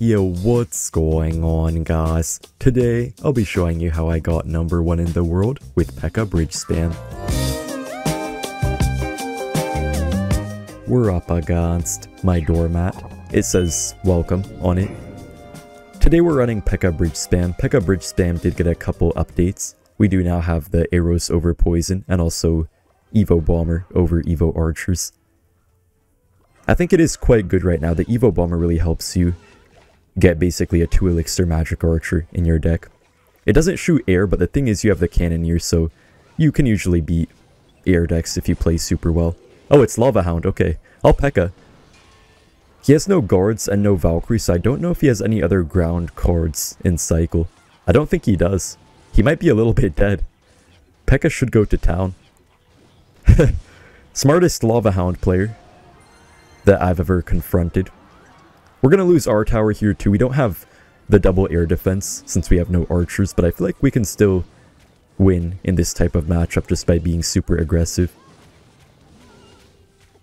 Yo, what's going on guys? Today, I'll be showing you how I got number 1 in the world with P.E.K.K.A Bridge Spam. We're up against my doormat. It says welcome on it. Today we're running P.E.K.K.A Bridge Spam. P.E.K.K.A Bridge Spam did get a couple updates. We do now have the Arrows over poison and also Evo Bomber over Evo Archers. I think it is quite good right now. The Evo Bomber really helps you get basically a 2 elixir magic archer in your deck. It doesn't shoot air, but the thing is you have the cannoneer, so you can usually beat air decks if you play super well. Oh, it's Lava Hound, okay. I'll He has no guards and no Valkyrie, so I don't know if he has any other ground cards in Cycle. I don't think he does. He might be a little bit dead. P.E.K.K.A should go to town. Smartest Lava Hound player that I've ever confronted. We're going to lose our tower here too. We don't have the double air defense since we have no archers, but I feel like we can still win in this type of matchup just by being super aggressive.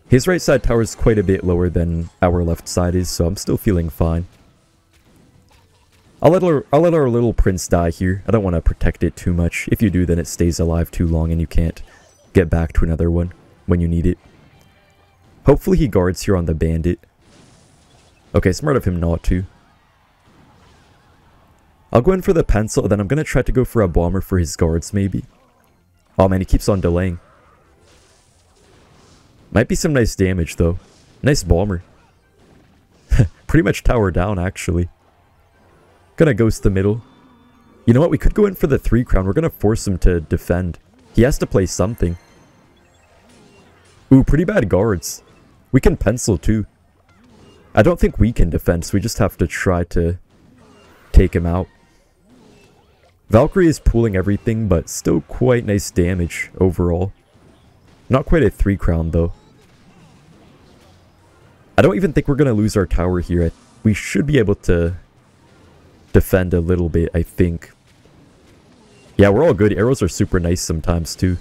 His right side tower is quite a bit lower than our left side is, so I'm still feeling fine. I'll let, our, I'll let our little prince die here. I don't want to protect it too much. If you do, then it stays alive too long and you can't get back to another one when you need it. Hopefully he guards here on the bandit. Okay, smart of him not to. I'll go in for the pencil, then I'm going to try to go for a bomber for his guards, maybe. Oh man, he keeps on delaying. Might be some nice damage, though. Nice bomber. Pretty much tower down, actually. Gonna ghost the middle. You know what, we could go in for the 3 crown. We're gonna force him to defend. He has to play something. Ooh, pretty bad guards. We can pencil, too. I don't think we can defend, so we just have to try to take him out. Valkyrie is pulling everything, but still quite nice damage overall. Not quite a 3 crown though. I don't even think we're going to lose our tower here. We should be able to defend a little bit, I think. Yeah, we're all good. Arrows are super nice sometimes too.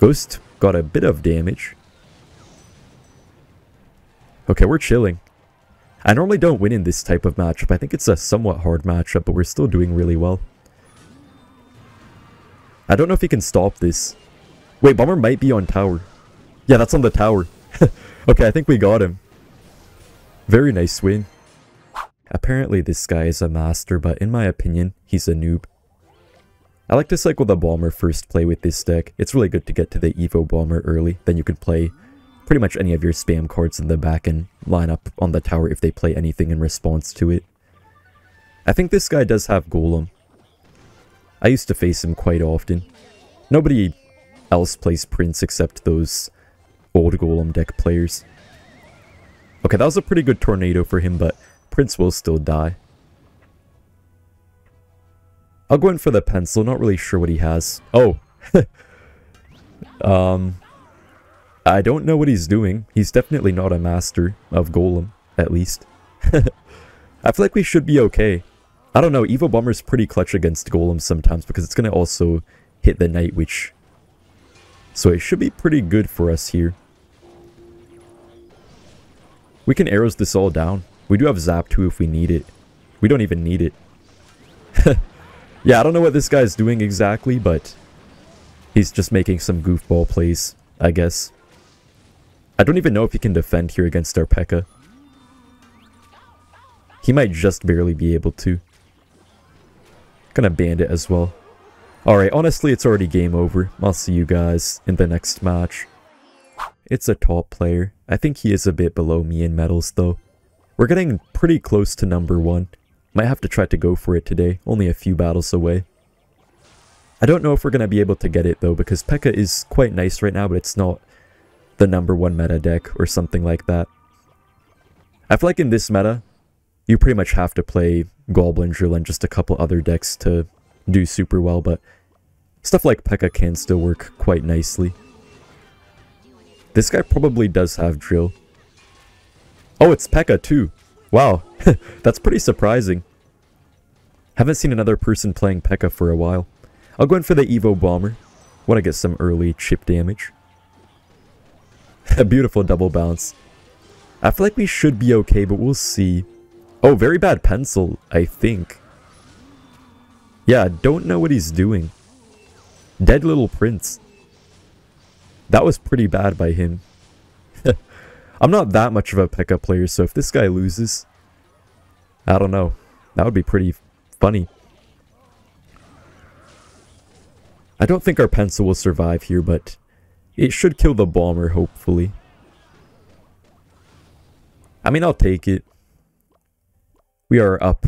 Ghost got a bit of damage. Okay, we're chilling. I normally don't win in this type of matchup. I think it's a somewhat hard matchup, but we're still doing really well. I don't know if he can stop this. Wait, Bomber might be on tower. Yeah, that's on the tower. okay, I think we got him. Very nice win. Apparently this guy is a master, but in my opinion, he's a noob. I like to cycle the Bomber first play with this deck. It's really good to get to the Evo Bomber early, then you can play pretty much any of your spam cards in the back and line up on the tower if they play anything in response to it. I think this guy does have Golem. I used to face him quite often. Nobody else plays Prince except those old Golem deck players. Okay, that was a pretty good tornado for him, but Prince will still die. I'll go in for the pencil, not really sure what he has. Oh! um, I don't know what he's doing. He's definitely not a master of Golem, at least. I feel like we should be okay. I don't know, Evo Bomber's pretty clutch against Golem sometimes because it's going to also hit the Night Witch. So it should be pretty good for us here. We can arrows this all down. We do have Zap too if we need it. We don't even need it. yeah, I don't know what this guy's doing exactly, but he's just making some goofball plays, I guess. I don't even know if he can defend here against our P.E.K.K.A. He might just barely be able to. Gonna bandit as well. Alright, honestly, it's already game over. I'll see you guys in the next match. It's a top player. I think he is a bit below me in medals, though. We're getting pretty close to number one. Might have to try to go for it today, only a few battles away. I don't know if we're going to be able to get it, though, because P.E.K.K.A is quite nice right now, but it's not the number one meta deck or something like that. I feel like in this meta, you pretty much have to play Goblin Drill and just a couple other decks to do super well, but stuff like P.E.K.K.A can still work quite nicely. This guy probably does have Drill. Oh, it's P.E.K.K.A too. Wow, that's pretty surprising. Haven't seen another person playing P.E.K.K.A for a while. I'll go in for the Evo Bomber. Want to get some early chip damage. A beautiful double bounce. I feel like we should be okay, but we'll see. Oh, very bad pencil, I think. Yeah, don't know what he's doing. Dead Little Prince. That was pretty bad by him. I'm not that much of a P.E.K.K.A player, so if this guy loses, I don't know. That would be pretty funny. I don't think our pencil will survive here, but it should kill the bomber, hopefully. I mean, I'll take it. We are up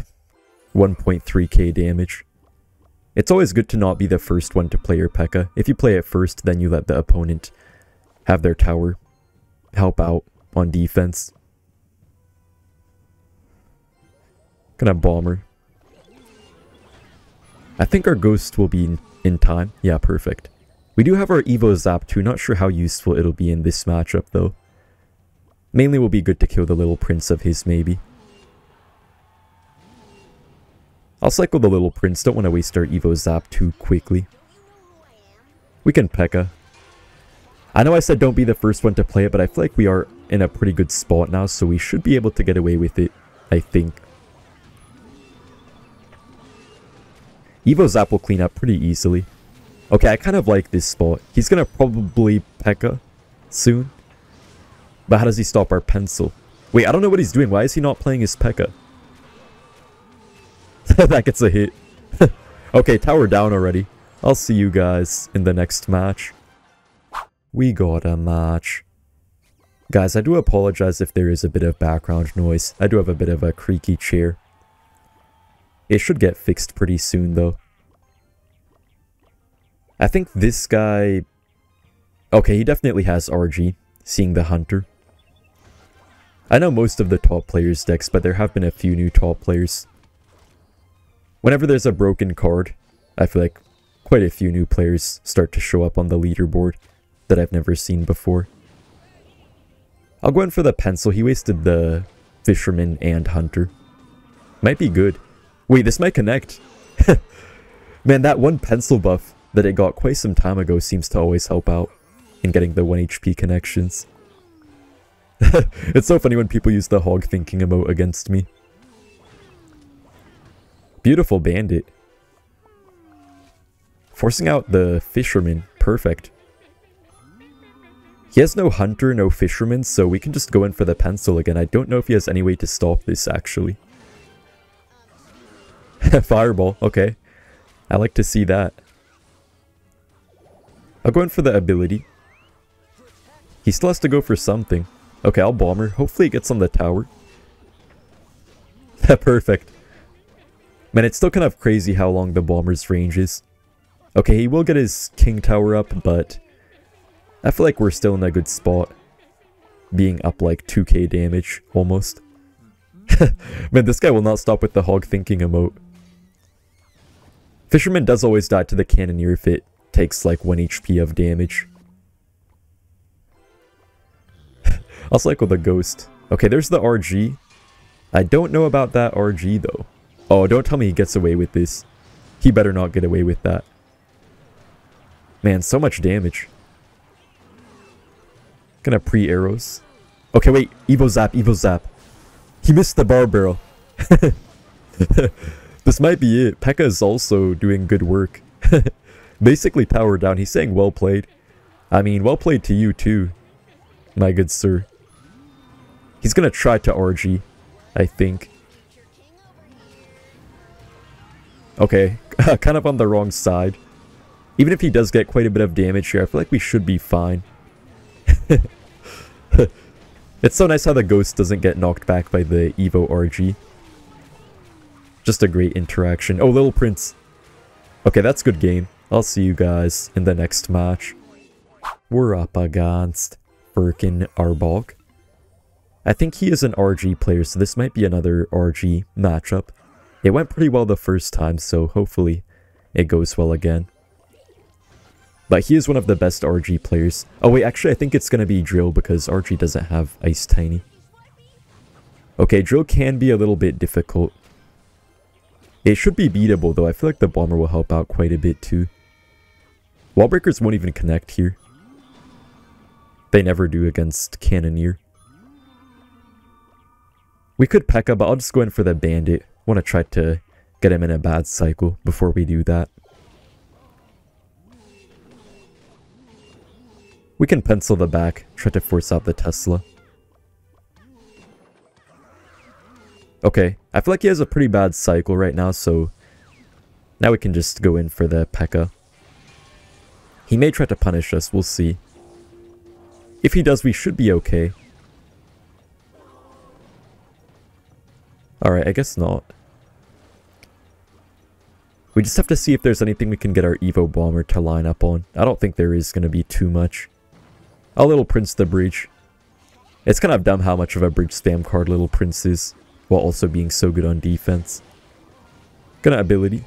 1.3k damage. It's always good to not be the first one to play your P.E.K.K.A. If you play it first, then you let the opponent have their tower help out on defense. Gonna bomber. I think our ghost will be in, in time. Yeah, perfect. We do have our Evo Zap too. Not sure how useful it'll be in this matchup though. Mainly will be good to kill the little prince of his maybe. I'll cycle the little prince. Don't want to waste our Evo Zap too quickly. We can P.E.K.K.A. I know I said don't be the first one to play it, but I feel like we are in a pretty good spot now, so we should be able to get away with it, I think. Evo Zap will clean up pretty easily. Okay, I kind of like this spot. He's gonna probably P.E.K.K.A. soon. But how does he stop our pencil? Wait, I don't know what he's doing. Why is he not playing his P.E.K.K.A? that gets a hit. okay, tower down already. I'll see you guys in the next match. We got a match. Guys, I do apologize if there is a bit of background noise. I do have a bit of a creaky chair. It should get fixed pretty soon, though. I think this guy... Okay, he definitely has RG, seeing the Hunter. I know most of the top players' decks, but there have been a few new top players. Whenever there's a broken card, I feel like quite a few new players start to show up on the leaderboard that I've never seen before. I'll go in for the pencil. He wasted the fisherman and hunter. Might be good. Wait, this might connect. Man, that one pencil buff that it got quite some time ago seems to always help out in getting the 1 HP connections. it's so funny when people use the hog thinking emote against me. Beautiful bandit. Forcing out the fisherman. Perfect. He has no hunter, no fisherman, so we can just go in for the pencil again. I don't know if he has any way to stop this, actually. Fireball, okay. I like to see that. I'll go in for the ability. He still has to go for something. Okay, I'll bomber. Hopefully it gets on the tower. Perfect. Man, it's still kind of crazy how long the bomber's range is. Okay, he will get his king tower up, but I feel like we're still in a good spot. Being up like 2k damage, almost. Man, this guy will not stop with the hog thinking emote. Fisherman does always die to the Cannoneer if it takes like 1 HP of damage. I'll cycle the Ghost. Okay, there's the RG. I don't know about that RG though. Oh, don't tell me he gets away with this. He better not get away with that. Man, so much damage. Gonna pre-arrows. Okay, wait. Evo Zap, Evo Zap. He missed the barb barrel. this might be it. P.E.K.K.A is also doing good work. Basically tower down. He's saying well played. I mean, well played to you too, my good sir. He's gonna try to RG, I think. Okay, kind of on the wrong side. Even if he does get quite a bit of damage here, I feel like we should be fine. it's so nice how the ghost doesn't get knocked back by the Evo RG. Just a great interaction. Oh, Little Prince. Okay, that's good game. I'll see you guys in the next match. We're up against Birkin Arbok. I think he is an RG player, so this might be another RG matchup. It went pretty well the first time, so hopefully it goes well again. But he is one of the best RG players. Oh wait, actually I think it's going to be Drill because RG doesn't have Ice Tiny. Okay, Drill can be a little bit difficult. It should be beatable though. I feel like the Bomber will help out quite a bit too. Wall breakers won't even connect here. They never do against Cannoneer. We could P.E.K.K.A, but I'll just go in for the Bandit. want to try to get him in a bad cycle before we do that. We can pencil the back, try to force out the Tesla. Okay, I feel like he has a pretty bad cycle right now, so now we can just go in for the P.E.K.K.A. He may try to punish us, we'll see. If he does, we should be okay. Alright, I guess not. We just have to see if there's anything we can get our Evo Bomber to line up on. I don't think there is going to be too much. A Little Prince the Breach. It's kind of dumb how much of a Bridge spam card Little Prince is, while also being so good on defense. Gonna ability.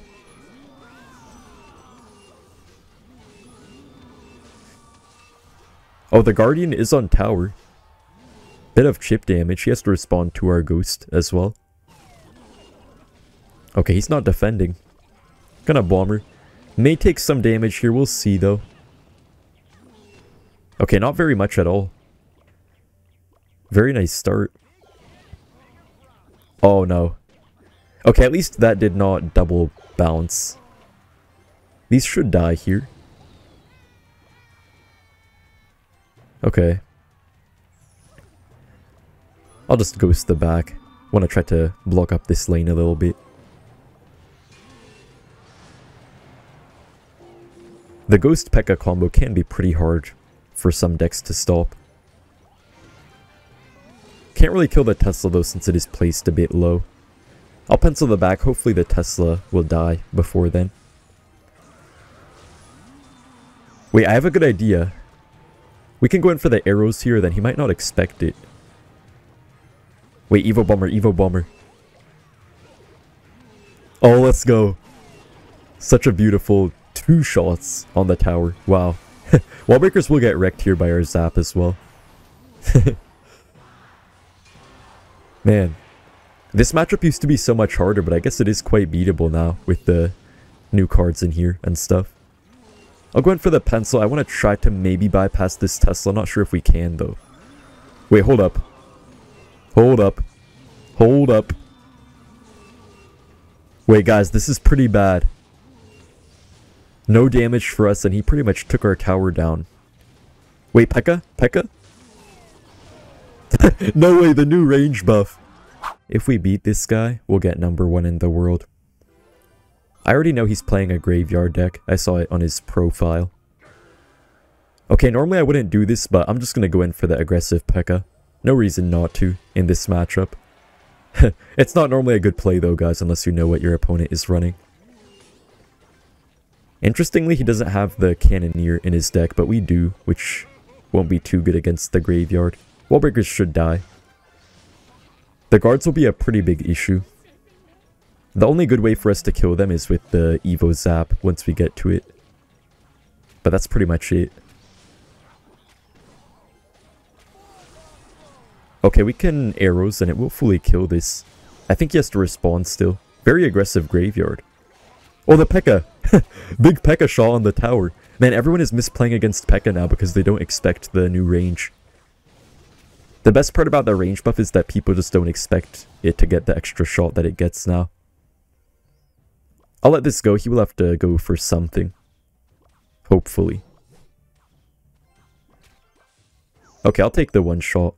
Oh, the Guardian is on tower. Bit of chip damage. He has to respond to our Ghost as well. Okay, he's not defending. Gonna Bomber. May take some damage here. We'll see, though. Okay, not very much at all. Very nice start. Oh, no. Okay, at least that did not double bounce. These should die here. Okay. I'll just ghost the back. Want to try to block up this lane a little bit. The Ghost P.E.K.K.A combo can be pretty hard for some decks to stop. Can't really kill the Tesla though since it is placed a bit low. I'll pencil the back, hopefully the Tesla will die before then. Wait, I have a good idea. We can go in for the arrows here, then he might not expect it. Wait, Evo Bomber, Evo Bomber. Oh, let's go. Such a beautiful two shots on the tower. Wow. Wall breakers will get wrecked here by our zap as well. Man. This matchup used to be so much harder, but I guess it is quite beatable now with the new cards in here and stuff. I'll go in for the pencil. I want to try to maybe bypass this Tesla. Not sure if we can, though. Wait, hold up. Hold up. Hold up. Wait, guys, this is pretty bad. No damage for us, and he pretty much took our tower down. Wait, P.E.K.K.A? P.E.K.K.A? no way, the new range buff. If we beat this guy, we'll get number one in the world. I already know he's playing a graveyard deck. I saw it on his profile. Okay, normally I wouldn't do this, but I'm just going to go in for the aggressive P.E.K.K.A. No reason not to in this matchup. it's not normally a good play though, guys, unless you know what your opponent is running. Interestingly, he doesn't have the Cannoneer in his deck, but we do, which won't be too good against the Graveyard. Wallbreakers should die. The guards will be a pretty big issue. The only good way for us to kill them is with the Evo Zap once we get to it. But that's pretty much it. Okay, we can arrows and it will fully kill this. I think he has to respond still. Very aggressive graveyard. Oh, the P.E.K.K.A. Big P.E.K.K.A shot on the tower. Man, everyone is misplaying against P.E.K.K.A now because they don't expect the new range. The best part about the range buff is that people just don't expect it to get the extra shot that it gets now. I'll let this go. He will have to go for something. Hopefully. Okay, I'll take the one shot.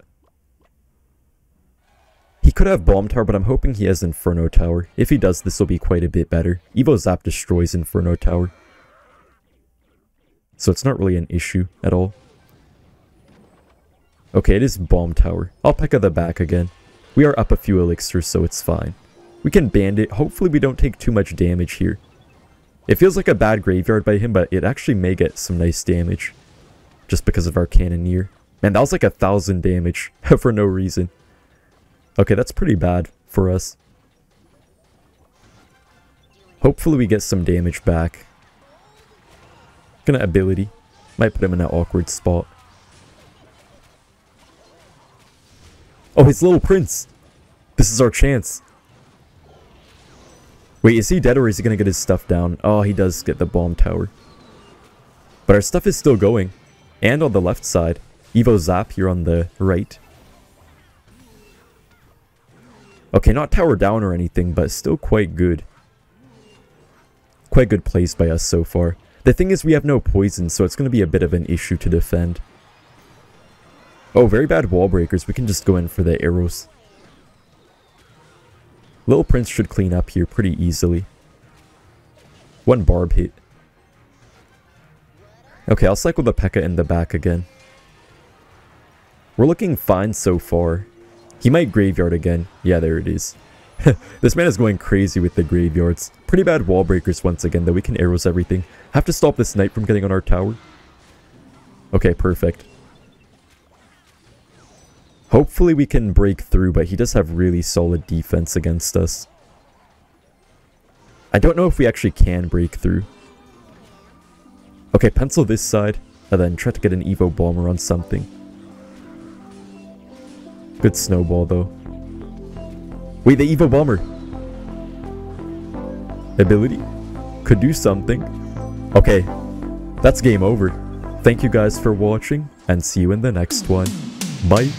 He could have Bomb Tower, but I'm hoping he has Inferno Tower. If he does, this will be quite a bit better. Evo Zap destroys Inferno Tower. So it's not really an issue at all. Okay, it is Bomb Tower. I'll P.E.K.K.A the back again. We are up a few elixirs, so it's fine. We can Bandit. Hopefully we don't take too much damage here. It feels like a bad graveyard by him, but it actually may get some nice damage. Just because of our Cannoneer. Man, that was like a thousand damage for no reason. Okay, that's pretty bad for us. Hopefully we get some damage back. Gonna ability. Might put him in an awkward spot. Oh, his little prince! This is our chance. Wait, is he dead or is he gonna get his stuff down? Oh, he does get the bomb tower. But our stuff is still going. And on the left side. Evo Zap here on the right. Okay, not tower down or anything, but still quite good. Quite good plays by us so far. The thing is we have no poison, so it's going to be a bit of an issue to defend. Oh, very bad wall breakers. We can just go in for the arrows. Little Prince should clean up here pretty easily. One barb hit. Okay, I'll cycle the P.E.K.K.A in the back again. We're looking fine so far. He might graveyard again. Yeah, there it is. this man is going crazy with the graveyards. Pretty bad wall breakers once again, though we can arrows everything. Have to stop this knight from getting on our tower. Okay, perfect. Hopefully we can break through, but he does have really solid defense against us. I don't know if we actually can break through. Okay, pencil this side, and then try to get an Evo Bomber on something. Good snowball, though. Wait, the Evo Bomber! Ability? Could do something. Okay, that's game over. Thank you guys for watching, and see you in the next one. Bye!